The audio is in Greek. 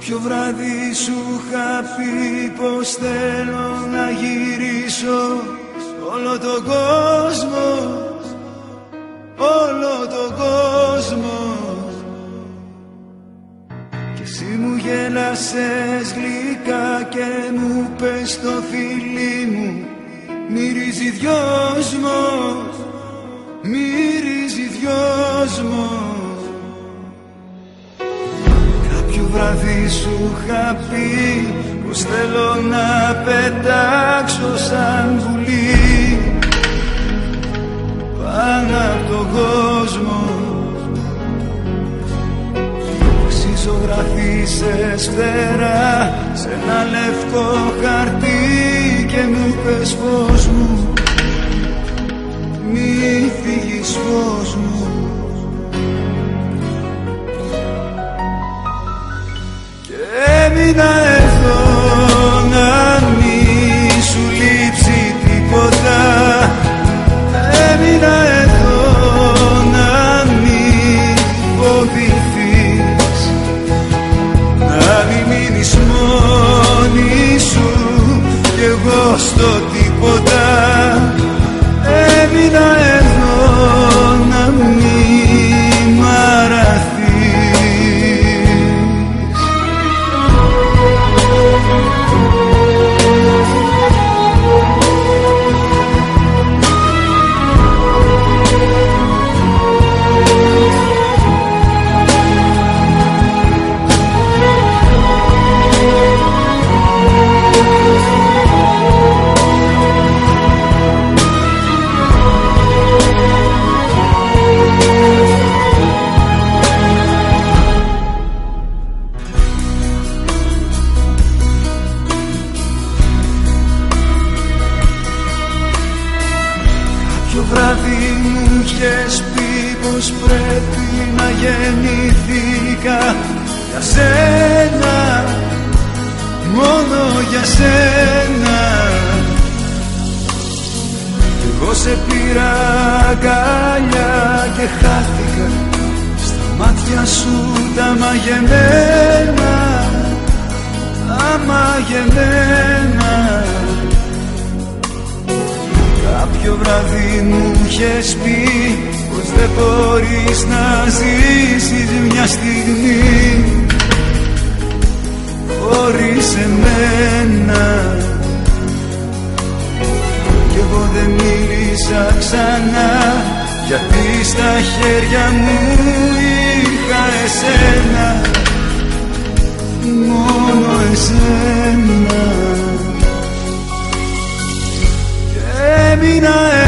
Κάποιο βράδυ σου είχα πει πως θέλω να γυρίσω όλο τον κόσμο, όλο τον κόσμο. Και εσύ μου γέλασες γλυκά και μου πες το φίλι μου μυρίζει δυόσμος, μυρίζει δυόσμος βράδυ σου είχα πει πως θέλω να πετάξω σαν βουλή πάνω από τον κόσμο. Πως ισογραφεί σε σφαίρα σε ένα λευκό χαρτί και μου πες φως Έμεινα εδώ να μη σου λείψει τίποτα. Έμεινα εδώ να μη φοβηθείς. Να μην μείνεις μόνη σου κι εγώ στο τίποτα. Έμεινα εδώ βράδυ μου είχες πει πως πρέπει να γεννηθήκα για σένα, μόνο για σένα. Κι εγώ σε πήρα αγκαλιά και χάθηκα. Στα μάτια σου τα μαγεμένα, τα μαγεμένα Κάποιο βράδυ μου είχες πει πως δεν μπορείς να ζήσεις μια στιγμή. Χωρίς εμένα. Κι εγώ δεν μίλησα ξανά γιατί στα χέρια μου είχα εσένα. Μόνο εσένα Έμεινα